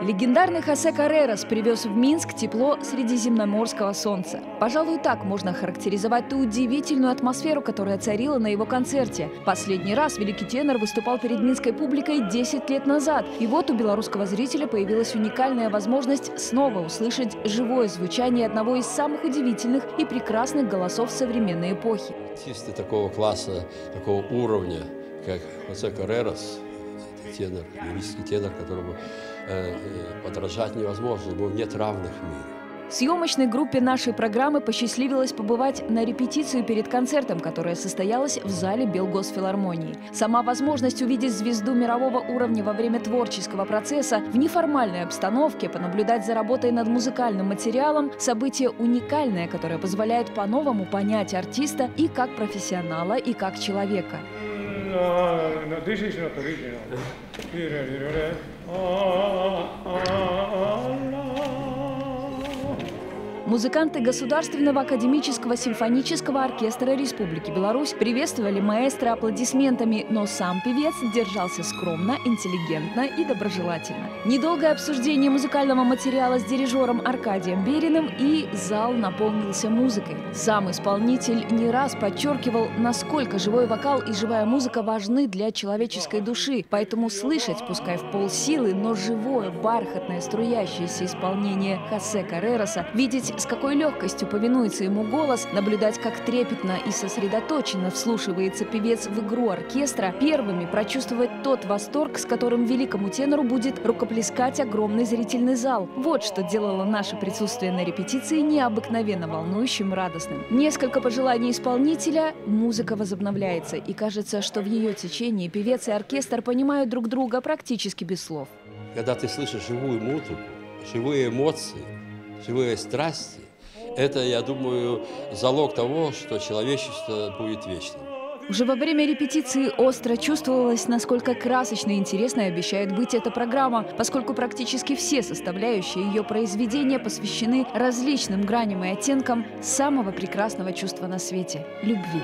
Легендарный Хосе Каррерас привез в Минск тепло средиземноморского солнца. Пожалуй, так можно характеризовать ту удивительную атмосферу, которая царила на его концерте. Последний раз великий тенор выступал перед минской публикой 10 лет назад. И вот у белорусского зрителя появилась уникальная возможность снова услышать живое звучание одного из самых удивительных и прекрасных голосов современной эпохи. Артисты такого класса, такого уровня, как Хосе Каррерас, тенор, лирический тенор, которому э, э, подражать невозможно, ему нет равных в мире. Съемочной группе нашей программы посчастливилось побывать на репетицию перед концертом, которая состоялась в зале Белгосфилармонии. Сама возможность увидеть звезду мирового уровня во время творческого процесса в неформальной обстановке, понаблюдать за работой над музыкальным материалом – событие уникальное, которое позволяет по-новому понять артиста и как профессионала, и как человека. No, no, this is not original. Музыканты Государственного академического симфонического оркестра Республики Беларусь приветствовали маэстро аплодисментами, но сам певец держался скромно, интеллигентно и доброжелательно. Недолгое обсуждение музыкального материала с дирижером Аркадием Бериным и зал наполнился музыкой. Сам исполнитель не раз подчеркивал, насколько живой вокал и живая музыка важны для человеческой души, поэтому слышать, пускай в полсилы, но живое, бархатное, струящееся исполнение Хосе Каррероса, видеть с какой легкостью повинуется ему голос, наблюдать, как трепетно и сосредоточенно вслушивается певец в игру оркестра, первыми прочувствовать тот восторг, с которым великому тенору будет рукоплескать огромный зрительный зал. Вот что делало наше присутствие на репетиции необыкновенно волнующим, радостным. Несколько пожеланий исполнителя, музыка возобновляется, и кажется, что в ее течении певец и оркестр понимают друг друга практически без слов. Когда ты слышишь живую музыку, живые эмоции, живые страсти, это, я думаю, залог того, что человечество будет вечным. Уже во время репетиции остро чувствовалось, насколько красочно и интересной обещает быть эта программа, поскольку практически все составляющие ее произведения посвящены различным граням и оттенкам самого прекрасного чувства на свете – любви.